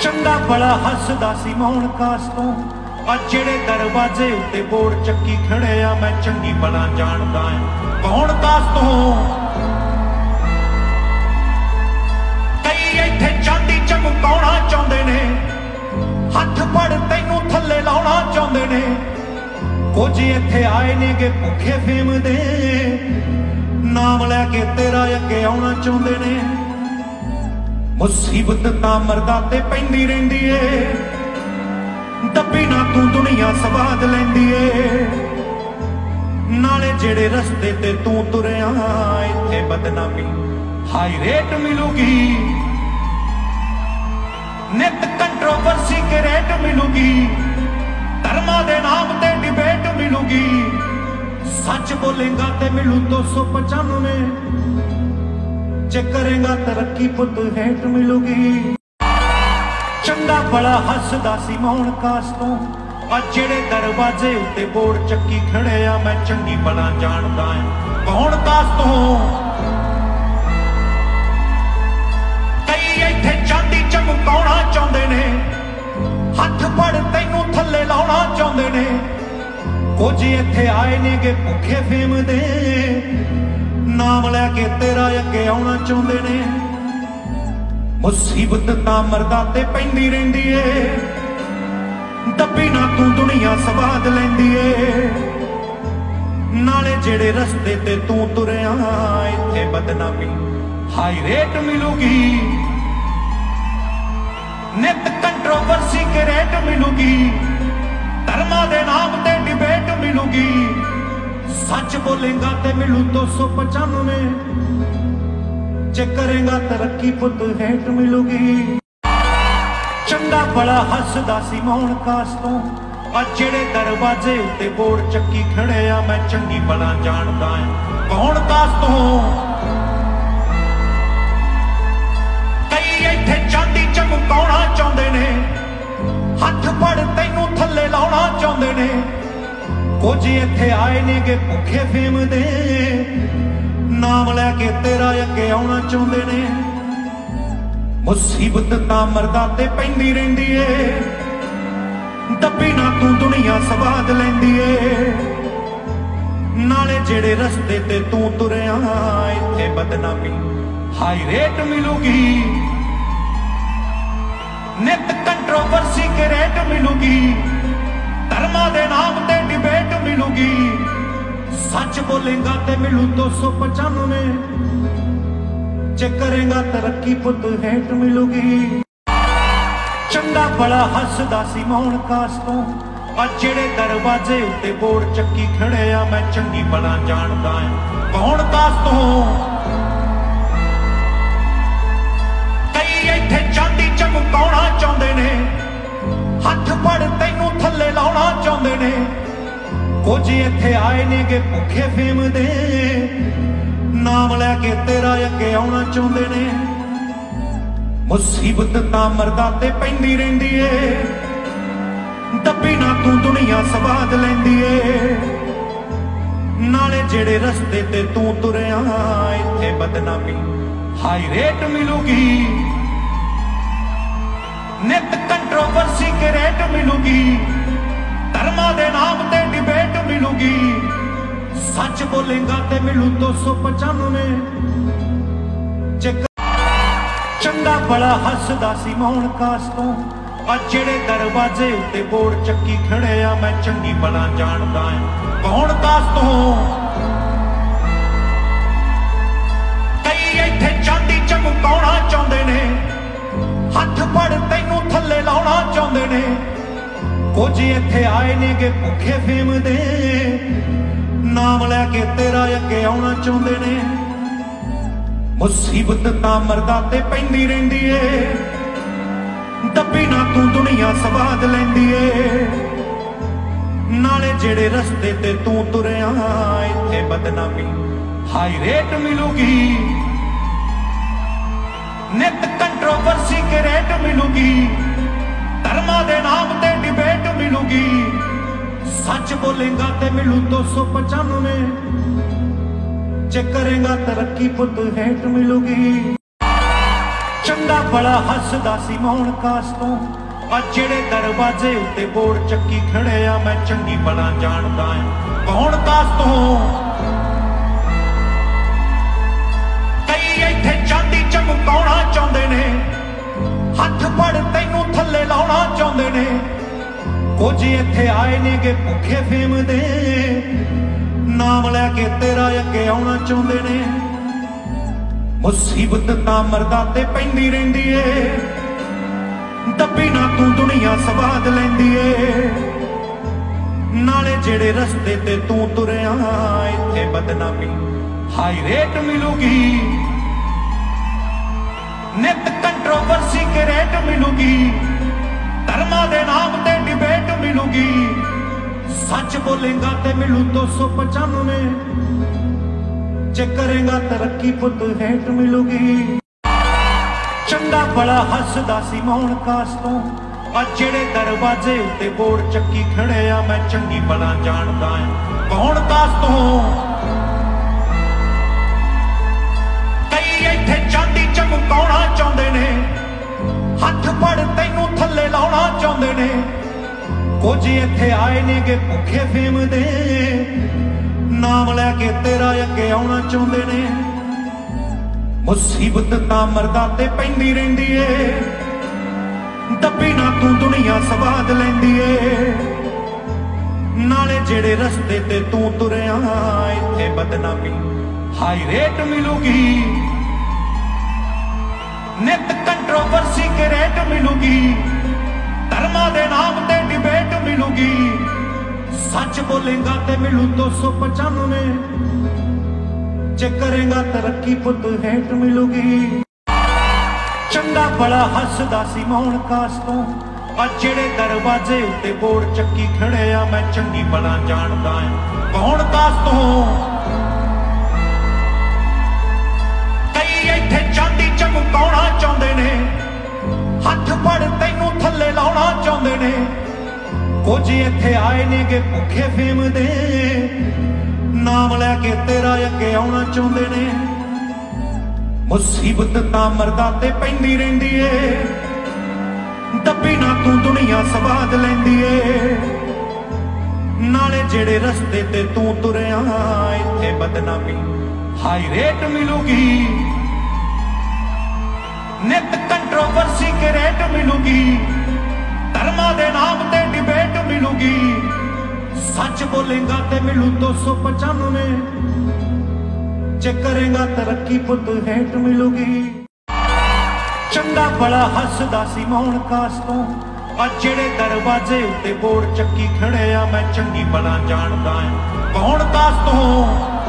ਚੰਗਾ ਬੜਾ ਹੱਸਦਾ ਸੀ ਮੌਣ ਕਾਸ ਤੋਂ। ਆ ਜਿਹੜੇ ਦਰਵਾਜ਼ੇ ਉੱਤੇ ਬੋਰਡ ਚੱਕੀ ਖੜੇ ਆ, ਮੈਂ ਚੰਗੀ ਬਣਾ ਜਾਣਦਾ ਆ। ਕੌਣ ਕਾਸ ਤੋਂ? ਕਈ ਇੱਥੇ ਚਾਂਦੀ ਚਮਕਾਉਣਾ ਚਾਹੁੰਦੇ ਨੇ। ਹੱਥ ਫੜ ਤੈਨੂੰ ਥੱਲੇ ਲਾਉਣਾ ਚਾਹੁੰਦੇ ਨੇ। ਕੁਝ ਇੱਥੇ ਆਏ ਨੇਗੇ ਭੁੱਖੇ ਫੇਮ ਦੇ। ਨਾਮ ਲੈ ਕੇ ਤੇਰਾ ਅੱਗੇ ਆਉਣਾ ਚਾਹੁੰਦੇ ਨੇ। ਮੁਸੀਬਤ ਤਾਂ ਮਰਦਾ ਤੇ ਪੈਂਦੀ ਰਹਿੰਦੀ ਏ। ਦੱਬੀ ਨਾ ਤੂੰ ਦੁਨੀਆ ਸਵਾਦ ਲੈਂਦੀ ਏ। ਨਾਲੇ ਜਿਹੜੇ ਰਸਤੇ ਤੇ ਤੂੰ ਤੁਰਿਆ, ਇੱਥੇ ਬਦਨਾਮੀ ਹਾਈ ਰੇਟ ਮਿਲੂਗੀ। ਨਿਤ ਕੰਟਰੋਵਰਸੀ ਕੇ ਰੇਟ ਮਿਲੂਗੀ। ਧਰਮਾਂ ਦੇ ਨਾਮ ਤੇ ਡਿਬੇਟ ਮਿਲੂਗੀ। ਸੱਚ ਬੋਲੇਗਾ ਤੇ ਮਿਲੂ 295 ਜੇ ਕਰੇਗਾ ਤਰੱਕੀ ਪੁੱਤ ਹੇਠ ਮਿਲੂਗੀ। ਚੰਗਾ ਬੜਾ ਹੱਸਦਾ ਸੀ ਮੌਣ ਕਾਸ ਤੋਂ। ਆ ਜਿਹੜੇ ਦਰਵਾਜ਼ੇ ਉੱਤੇ ਬੋਰਡ ਚੱਕੀ ਖੜੇ ਆ, ਮੈਂ ਚੰਗੀ ਬਣਾ ਜਾਣਦਾ ਆ। ਕੌਣ ਕਾਸ ਤੋਂ? ਕਈ ਇੱਥੇ ਚਾਂਦੀ ਚਮਕਾਉਣਾ ਚਾਹੁੰਦੇ ਨੇ। ਹੱਥ ਫੜ ਤੈਨੂੰ ਥੱਲੇ ਲਾਉਣਾ ਚਾਹੁੰਦੇ ਨੇ। ਕੁਝ ਇੱਥੇ ਆਏ ਨੇਗੇ ਭੁੱਖੇ ਫੇਮ ਦੇ। ਨਾਮ ਲੈ ਕੇ ਤੇਰਾ ਅੱਗੇ ਆਉਣਾ ਚਾਹੁੰਦੇ ਨੇ। ਮੁਸੀਬਤ ਤਾਂ ਮਰਦਾ ਤੇ ਪੈਂਦੀ ਰਹਿੰਦੀ ਏ। ਦੱਬੀ ਨਾ ਤੂੰ ਦੁਨੀਆ ਸਵਾਦ ਲੈਂਦੀ ਏ। ਨਾਲੇ ਜਿਹੜੇ ਰਸਤੇ ਤੇ ਤੂੰ ਤੁਰਿਆ, ਇੱਥੇ ਬਦਨਾਮੀ ਹਾਈ ਰੇਟ ਮਿਲੂਗੀ। ਨਿਤ ਕੰਟਰੋਵਰਸੀ ਕੇ ਰੇਟ ਮਿਲੂਗੀ। ਧਰਮਾਂ ਦੇ ਨਾਮ ਤੇ ਡਿਬੇਟ ਮਿਲੂਗੀ। ਸੱਚ ਬੋਲੇਗਾ ਤੇ ਮਿਲੂ 295 ਜੇ ਕਰੇਗਾ ਤਰੱਕੀ, ਪੁੱਤ ਹੇਠ ਮਿਲੂਗੀ। ਚੰਗਾ ਬੜਾ ਹੱਸਦਾ ਸੀ ਮੌਣ ਕਾਸ ਤੋਂ। ਆ ਜਿਹੜੇ ਦਰਵਾਜ਼ੇ ਉੱਤੇ ਬੋਰਡ ਚੱਕੀ ਖੜੇ ਆ, ਮੈਂ ਚੰਗੀ ਬਣਾ ਜਾਣਦਾ ਆ। ਕੌਣ ਕਾਸ ਤੋਂ? ਕੁਝ ਇੱਥੇ ਆਏ ਨੇਗੇ ਭੁੱਖੇ ਫੇਮ ਦੇ, ਨਾਮ ਲੈ ਕੇ ਤੇਰਾ ਅੱਗੇ ਆਉਣਾ ਚਾਹੁੰਦੇ ਨੇ। ਮੁਸੀਬਤ ਤਾਂ ਮਰਦਾ ਤੇ ਪੈਂਦੀ ਰਹਿੰਦੀ ਏ। ਦੱਬੀ ਨਾ ਤੂੰ ਦੁਨੀਆ ਸਵਾਦ ਲੈਂਦੀ ਏ। ਨਾਲੇ ਜਿਹੜੇ ਰਸਤੇ ਤੇ ਤੂੰ ਤੁਰਿਆ, ਇੱਥੇ ਬਦਨਾਮੀ ਹਾਈ ਰੇਟ ਮਿਲੂਗੀ। ਨਿਤ ਕੰਟਰੋਵਰਸੀ ਕੇ ਰੇਟ ਮਿਲੂਗੀ। ਧਰਮਾਂ ਦੇ ਨਾਮ ਤੇ ਡਿਬੇਟ ਮਿਲੂਗੀ। ਸੱਚ ਬੋਲੇਗਾ ਤੇ ਮਿਲੂ 295 ਜੇ ਕਰੇਗਾ ਤਰੱਕੀ ਪੁੱਤ ਹੇਠ ਮਿਲੂਗੀ। ਚੰਗਾ ਬੜਾ ਹੱਸਦਾ ਸੀ ਮੌਣ ਕਾਸ ਤੋਂ। ਆ ਜਿਹੜੇ ਦਰਵਾਜ਼ੇ ਉੱਤੇ ਬੋਰਡ ਚੱਕੀ ਖੜੇ ਆ, ਮੈਂ ਚੰਗੀ ਬੜਾ ਜਾਣਦਾ ਆ। ਕੌਣ ਕਾਸ ਤੋਂ? ਕਈ ਇੱਥੇ ਚਾਂਦੀ ਚਮਕਾਉਣਾ ਚਾਹੁੰਦੇ ਨੇ। ਹੱਥ ਫੜ ਤੈਨੂੰ ਥੱਲੇ ਲਾਉਣਾ ਚਾਹੁੰਦੇ ਨੇ। ਕੁਝ ਇੱਥੇ ਆਏ ਨੇਗੇ ਭੁੱਖੇ ਫੇਮ ਦੇ, ਨਾਮ ਲੈ ਕੇ ਤੇਰਾ ਅੱਗੇ ਆਉਣਾ ਚਾਹੁੰਦੇ ਨੇ। ਮੁਸੀਬਤ ਤਾਂ ਮਰਦਾ ਤੇ ਪੈਂਦੀ ਰਹਿੰਦੀ ਏ। ਦੱਬੀ ਨਾ ਤੂੰ ਦੁਨੀਆ ਸਵਾਦ ਲੈਂਦੀ ਏ। ਨਾਲੇ ਜਿਹੜੇ ਰਸਤੇ ਤੇ ਤੂੰ ਤੁਰਿਆ, ਇੱਥੇ ਬਦਨਾਮੀ ਹਾਈ ਰੇਟ ਮਿਲੂਗੀ। ਸੱਚ ਬੋਲੇਗਾ ਤੇ ਮਿਲੂ 295 ਜੇ ਚੰਗਾ ਬੜਾ ਹੱਸਦਾ ਸੀ ਮੌਣ ਕਾਸ ਤੋਂ ਆ ਜਿਹੜੇ ਦਰਵਾਜ਼ੇ ਉੱਤੇ ਬੋਰਡ ਚੱਕੀ ਖੜੇ ਆ, ਮੈਂ ਚੰਗੀ ਬਣਾ ਜਾਣਦਾ ਆ। ਕੌਣ ਕਾਸ ਤੋਂ। ਕਈ ਇੱਥੇ ਚਾਂਦੀ ਚਮਕਾਉਣਾ ਚਾਹੁੰਦੇ ਨੇ, ਹੱਥ ਫੜ ਤੈਨੂੰ ਥੱਲੇ ਲਾਉਣਾ ਚਾਹੁੰਦੇ ਨੇ। ਕੁਝ ਇੱਥੇ ਆਏ ਨੇਗੇ ਭੁੱਖੇ ਫੇਮ ਦੇ ਨਾਮ ਲੈ ਕੇ ਤੇਰਾ ਅੱਗੇ ਆਉਣਾ ਚਾਹੁੰਦੇ ਨੇ। ਮੁਸੀਬਤ ਤਾਂ ਮਰਦਾ ਤੇ ਪੈਂਦੀ ਰਹਿੰਦੀ ਏ। ਦੱਬੀ ਨਾ ਤੂੰ ਦੁਨੀਆ ਸਵਾਦ ਲੈਂਦੀ ਏ। ਨਾਲੇ ਜਿਹੜੇ ਰਸਤੇ ਤੇ ਤੂੰ ਤੁਰਿਆ, ਇੱਥੇ ਬਦਨਾਮੀ ਹਾਈ ਰੇਟ ਮਿਲੂਗੀ। ਨਿਤ ਕੰਟਰੋਵਰਸੀ ਕੇ ਰੇਟ ਮਿਲੂਗੀ। ਧਰਮਾਂ ਦੇ ਨਾਮ ਤੇ ਡਿਬੇਟ ਮਿਲੂਗੀ। ਸੱਚ ਬੋਲੇਗਾ ਤੇ ਮਿਲੂ 295 ਜੇ ਕਰੇਗਾ ਤਰੱਕੀ ਪੁੱਤ ਹੇਠ ਮਿਲੂਗੀ। ਚੰਗਾ ਬੜਾ ਹੱਸਦਾ ਸੀ ਮੌਣ ਕਾਸ ਤੋਂ। ਆ ਜਿਹੜੇ ਦਰਵਾਜ਼ੇ ਉੱਤੇ ਬੋਰਡ ਚੱਕੀ ਖੜੇ ਆ, ਮੈਂ ਚੰਗੀ ਬੜਾ ਜਾਣਦਾ ਆ। ਕੌਣ ਕਾਸ ਤੋਂ? ਕਈ ਇੱਥੇ ਚਾਂਦੀ ਚਮਕਾਉਣਾ ਚਾਹੁੰਦੇ ਨੇ। ਕੁਝ ਇੱਥੇ ਆਏ ਨੇਗੇ ਭੁੱਖੇ ਫੇਮ ਦੇ। ਨਾਮ ਲੈ ਕੇ ਤੇਰਾ ਅੱਗੇ ਆਉਣਾ ਚਾਹੁੰਦੇ ਨੇ। ਮੁਸੀਬਤ ਤਾਂ ਮਰਦਾ ਤੇ ਪੈਂਦੀ ਰਹਿੰਦੀ ਏ। ਦੱਬੀ ਨਾ ਤੂੰ ਦੁਨੀਆ ਸਵਾਦ ਲੈਂਦੀ ਏ। ਨਾਲੇ ਜਿਹੜੇ ਰਸਤੇ ਤੇ ਤੂੰ ਤੁਰਿਆ, ਇੱਥੇ ਬਦਨਾਮੀ ਹਾਈ ਰੇਟ ਮਿਲੂਗੀ। ਨਿਤ ਕੰਟਰੋਵਰਸੀ ਕੇ ਰੇਟ ਮਿਲੂਗੀ। ਧਰਮਾਂ ਦੇ ਨਾਮ ਤੇ ਡਿਬੇਟ ਮਿਲੂਗੀ। ਸੱਚ ਬੋਲੇਗਾ ਤੇ ਮਿਲੂ 295 ਜੇ ਕਰੇਗਾ ਤਰੱਕੀ ਪੁੱਤ ਹੈਟ ਮਿਲੂਗੀ। ਚੰਗਾ ਬੜਾ ਹੱਸਦਾ ਸੀ ਮੌਣ ਕਾਸ ਤੋਂ। ਆ ਜਿਹੜੇ ਦਰਵਾਜ਼ੇ ਉੱਤੇ ਬੋਰਡ ਚੱਕੀ ਖੜੇ ਆ, ਮੈਂ ਚੰਗੀ ਬੜਾ ਜਾਣਦਾ ਆ। ਕੌਣ ਕਾਸ ਤੋਂ? ਕਈ ਇੱਥੇ ਚਾਂਦੀ ਚਮਕਾਉਣਾ ਚਾਹੁੰਦੇ ਨੇ। ਹੱਥ ਫੜ ਤੈਨੂੰ ਥੱਲੇ ਚਾਹੁੰਦੇ ਨੇ। ਕੁਝ ਇੱਥੇ ਆਏ ਨੇਗੇ ਭੁੱਖੇ ਫੇਮ ਦੇ। ਨਾਮ ਲੈ ਕੇ ਤੇਰਾ ਅੱਗੇ ਆਉਣਾ ਚਾਹੁੰਦੇ ਨੇ। ਮੁਸੀਬਤ ਤਾਂ ਮਰਦਾ ਤੇ ਪੈਂਦੀ ਰਹਿੰਦੀ ਏ। ਦੱਬੀ ਨਾ ਤੂੰ ਦੁਨੀਆ ਸਵਾਦ ਲੈਂਦੀ ਏ। ਨਾਲੇ ਜਿਹੜੇ ਰਸਤੇ ਤੇ ਤੂੰ ਤੁਰਿਆ, ਇੱਥੇ ਬਦਨਾਮੀ ਹਾਈ ਰੇਟ ਮਿਲੂਗੀ। ਨਿਤ ਕੰਟਰੋਵਰਸੀ ਕੇ ਰੇਟ ਮਿਲੂਗੀ। ਧਰਮਾਂ ਦੇ ਨਾਮ ਤੇ ਡਿਬੇਟ ਮਿਲੂਗੀ। ਸੱਚ ਬੋਲੇਗਾ ਤੇ ਮਿਲੂ 295 ਜੇ ਕਰੇਗਾ ਤਰੱਕੀ ਪੁੱਤ ਹੈਟ ਮਿਲੂਗੀ। ਚੰਗਾ ਬੜਾ ਹੱਸਦਾ ਸੀ ਮੌਣ ਕਾਸ ਤੋਂ। ਆ ਜਿਹੜੇ ਦਰਵਾਜ਼ੇ ਉੱਤੇ ਬੋਰਡ ਚੱਕੀ ਖੜੇ ਆ, ਮੈਂ ਚੰਗੀ ਬੜਾ ਜਾਣਦਾ ਆ। ਕੌਣ ਕਾਸ ਤੋਂ? ਕਈ ਇੱਥੇ ਚਾਂਦੀ ਚਮਕਾਉਣਾ ਚਾਹੁੰਦੇ ਨੇ। ਹੱਥ ਫੜ ਤੈਨੂੰ ਚਾਹੁੰਦੇ ਨੇ। ਕੁਝ ਇੱਥੇ ਆਏ ਨੇਗੇ ਭੁੱਖੇ ਫੇਮ ਦੇ। ਨਾਮ ਲੈ ਕੇ ਤੇਰਾ ਅੱਗੇ ਆਉਣਾ ਚਾਹੁੰਦੇ ਨੇ। ਮੁਸੀਬਤ ਤਾਂ ਮਰਦਾ ਤੇ ਪੈਂਦੀ ਰਹਿੰਦੀ ਏ। ਦੱਬੀ ਨਾ ਤੂੰ ਦੁਨੀਆ ਸਵਾਦ ਲੈਂਦੀ ਏ। ਨਾਲੇ ਜਿਹੜੇ ਰਸਤੇ ਤੇ ਤੂੰ ਤੁਰਿਆ, ਇੱਥੇ ਬਦਨਾਮੀ ਹਾਈ ਰੇਟ ਮਿਲੂਗੀ। ਨਿਤ ਕੰਟਰੋਵਰਸੀ ਕੇ ਰੇਟ ਮਿਲੂਗੀ। ਧਰਮਾਂ ਦੇ ਨਾਮ ਤੇ ਡਿਬੇਟ ਮਿਲੂਗੀ। ਸੱਚ ਬੋਲੇਗਾ ਤੇ ਮਿਲੂ 295 ਜੇ ਕਰੇਗਾ ਤਰੱਕੀ ਪੁੱਤ ਹੇਠ ਮਿਲੂਗੀ। ਚੰਗਾ ਬੜਾ ਹੱਸਦਾ ਸੀ ਮੌਣ ਕਾਸ ਤੋਂ। ਆ ਜਿਹੜੇ ਦਰਵਾਜ਼ੇ ਉੱਤੇ ਬੋਰਡ ਚੱਕੀ ਖੜੇ ਆ, ਮੈਂ ਚੰਗੀ ਬੜਾ ਜਾਣਦਾ ਆ। ਕੌਣ ਕਾਸ ਤੋਂ?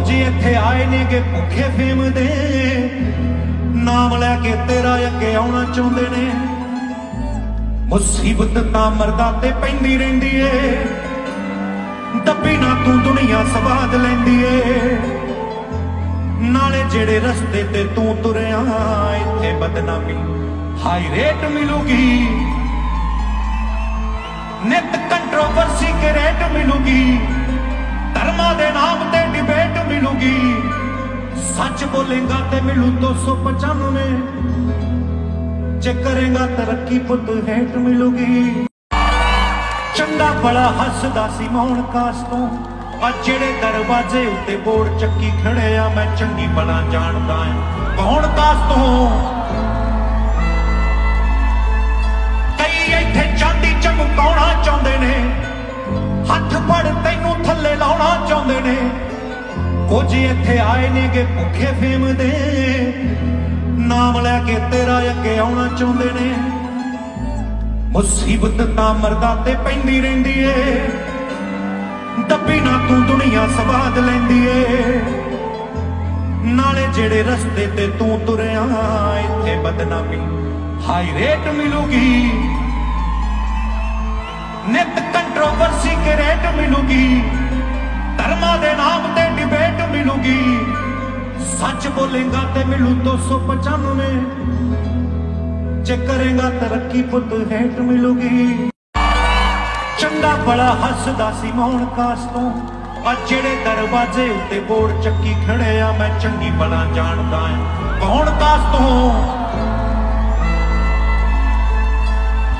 ਕੁਝ ਇੱਥੇ ਆਏ ਨੇਗੇ ਭੁੱਖੇ ਫੇਮ ਦੇ। ਨਾਮ ਲੈ ਕੇ ਤੇਰਾ ਅੱਗੇ ਆਉਣਾ ਚਾਹੁੰਦੇ ਨੇ। ਮੁਸੀਬਤ ਤਾਂ ਮਰਦਾ ਤੇ ਪੈਂਦੀ ਰਹਿੰਦੀ ਏ। ਦੱਬੀ ਨਾ ਤੂੰ ਦੁਨੀਆ ਸਵਾਦ ਲੈਂਦੀ ਏ। ਨਾਲੇ ਜਿਹੜੇ ਰਸਤੇ ਤੇ ਤੂੰ ਤੁਰਿਆ, ਇੱਥੇ ਬਦਨਾਮੀ ਹਾਈ ਰੇਟ ਮਿਲੂਗੀ। ਨਿਤ ਕੰਟਰੋਵਰਸੀ ਕੇ ਰੇਟ ਮਿਲੂਗੀ। ਧਰਮਾਂ ਦੇ ਨਾਮ ਤੇ ਡਿਬੇਟ ਮਿਲੂਗੀ। ਸੱਚ ਬੋਲੇਗਾ ਤੇ ਮਿਲੂ 295 ਜੇ ਕਰੇਗਾ ਤਰੱਕੀ ਪੁੱਤ ਹੈਟ ਮਿਲੂਗੀ। ਚੰਗਾ ਬੜਾ ਹੱਸਦਾ ਸੀ ਮੌਣ ਕਾਸ ਤੋਂ। ਆ ਜਿਹੜੇ ਦਰਵਾਜ਼ੇ ਉੱਤੇ ਬੋਰਡ ਚੱਕੀ ਖੜੇ ਆ, ਮੈਂ ਚੰਗੀ ਬਣਾ ਜਾਣਦਾ ਆ। ਕੌਣ ਕਾਸ ਤੋਂ? ਕਈ ਇੱਥੇ ਚਾਂਦੀ ਚਮਕਾਉਣਾ ਚਾਹੁੰਦੇ ਨੇ। ਹੱਥ ਫੜ ਤੈਨੂੰ ਥੱਲੇ ਲਾਉਣਾ ਚਾਹੁੰਦੇ ਨੇ। ਕੁਝ ਇੱਥੇ ਆਏ ਨੇਗੇ ਭੁੱਖੇ ਫੇਮ ਦੇ। ਨਾਮ ਲੈ ਕੇ ਤੇਰਾ ਅੱਗੇ ਆਉਣਾ ਚਾਹੁੰਦੇ ਨੇ। ਮੁਸੀਬਤ ਤਾਂ ਮਰਦਾ ਤੇ ਪੈਂਦੀ ਰਹਿੰਦੀ ਏ। ਦੱਬੀ ਨਾ ਤੂੰ ਦੁਨੀਆ ਸਵਾਦ ਲੈਂਦੀ ਏ। ਨਾਲੇ ਜਿਹੜੇ ਰਸਤੇ ਤੇ ਤੂੰ ਤੁਰਿਆ, ਇੱਥੇ ਬਦਨਾਮੀ ਹਾਈ ਰੇਟ ਮਿਲੂਗੀ। ਨਿਤ ਕੰਟਰੋਵਰਸੀ ਕੇ ਰੇਟ ਮਿਲੂਗੀ। ਮਿਲੂਗੀ। ਸੱਚ ਬੋਲੇਗਾ ਤੇ ਮਿਲੂ 295 ਜੇ ਕਰੇਗਾ ਤਰੱਕੀ ਪੁੱਤ ਹੈਟ ਮਿਲੂਗੀ। ਚੰਗਾ ਬੜਾ ਹੱਸਦਾ ਸੀ ਮੌਣ ਕਾਸ ਤੋਂ। ਆ ਜਿਹੜੇ ਦਰਵਾਜ਼ੇ ਉੱਤੇ ਬੋਰਡ ਚੱਕੀ ਖੜੇ ਆ, ਮੈਂ ਚੰਗੀ ਬੜਾ ਜਾਣਦਾ ਆ। ਕੌਣ ਕਾਸ ਤੋਂ?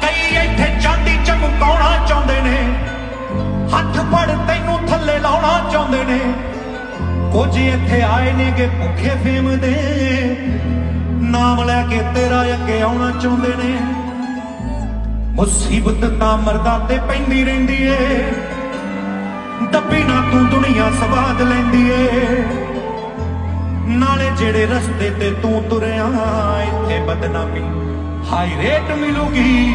ਕਈ ਇੱਥੇ ਚਾਂਦੀ ਚਮਕਾਉਣਾ ਚਾਹੁੰਦੇ ਨੇ। ਹੱਥ ਫੜ ਤੈਨੂੰ ਥੱਲੇ ਲਾਉਣਾ ਚਾਹੁੰਦੇ ਨੇ। ਕੁਝ ਇੱਥੇ ਆਏ ਨੇਗੇ ਭੁੱਖੇ ਫੇਮ ਦੇ, ਨਾਮ ਲੈ ਕੇ ਤੇਰਾ ਅੱਗੇ ਆਉਣਾ ਚਾਹੁੰਦੇ ਨੇ। ਮੁਸੀਬਤ ਤਾਂ ਮਰਦਾ ਤੇ ਪੈਂਦੀ ਰਹਿੰਦੀ ਏ। ਦੱਬੀ ਨਾ ਤੂੰ ਦੁਨੀਆ ਸਵਾਦ ਲੈਂਦੀ ਏ। ਨਾਲੇ ਜਿਹੜੇ ਰਸਤੇ ਤੇ ਤੂੰ ਤੁਰਿਆ, ਇੱਥੇ ਬਦਨਾਮੀ ਹਾਈ ਰੇਟ ਮਿਲੂਗੀ।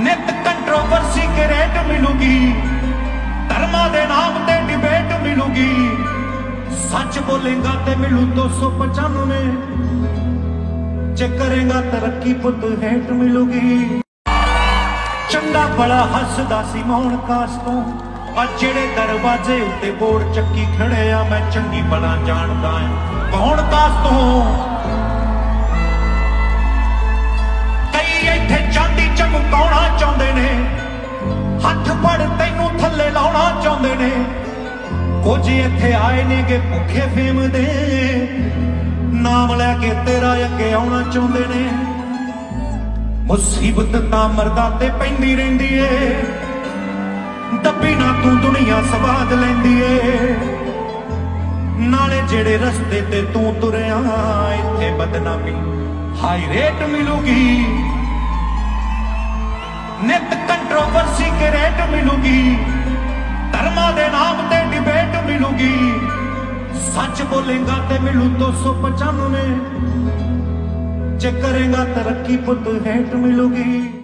ਨਿਤ ਕੰਟਰੋਵਰਸੀ ਰੇਟ ਮਿਲੂਗੀ। ਧਰਮਾਂ ਦੇ ਨਾਮ ਤੇ ਮਿਲੂਗੀ। ਸੱਚ ਬੋਲੇਗਾ ਤੇ ਮਿਲੂ 295 ਜੇ ਕਰੇਗਾ ਤਰੱਕੀ ਪੁੱਤ ਹੈਟ ਮਿਲੂਗੀ। ਚੰਗਾ ਬੜਾ ਹੱਸਦਾ ਸੀ ਮੌਣ ਕਾਸ ਤੋਂ। ਆ ਜਿਹੜੇ ਦਰਵਾਜ਼ੇ ਉੱਤੇ ਬੋਰਡ ਚੱਕੀ ਖੜੇ ਆ, ਮੈਂ ਚੰਗੀ ਬੜਾ ਜਾਣਦਾ ਆ। ਕੌਣ ਕਾਸ ਤੋਂ? ਇੱਥੇ ਆਏ ਨੇਗੇ ਭੁੱਖੇ ਫੇਮ ਦੇ। ਨਾਮ ਲੈ ਕੇ ਤੇਰਾ ਅੱਗੇ ਆਉਣਾ ਚਾਹੁੰਦੇ ਨੇ। ਮੁਸੀਬਤ ਤਾਂ ਮਰਦਾ ਤੇ ਪੈਂਦੀ ਰਹਿੰਦੀ ਏ। ਦੱਬੀ ਨਾ ਤੂੰ ਦੁਨੀਆ ਸਵਾਦ ਲੈਂਦੀ ਏ। ਨਾਲੇ ਜਿਹੜੇ ਰਸਤੇ ਤੇ ਤੂੰ ਤੁਰਿਆ, ਇੱਥੇ ਬਦਨਾਮੀ ਹਾਈ ਰੇਟ ਮਿਲੂਗੀ। ਨਿਤ ਕੰਟਰੋਵਰਸੀ ਰੇਟ ਮਿਲੂਗੀ। ਧਰਮਾਂ ਦੇ ਨਾਮ ਤੇ ਮਿਲੂਗੀ ਸੱਚ ਬੋਲੇਗਾ ਤੇ ਮਿਲੂ 295 ਜੇ ਕਰੇਗਾ ਤਰੱਕੀ ਪੁੱਤ ਹੈਟ ਮਿਲੂਗੀ।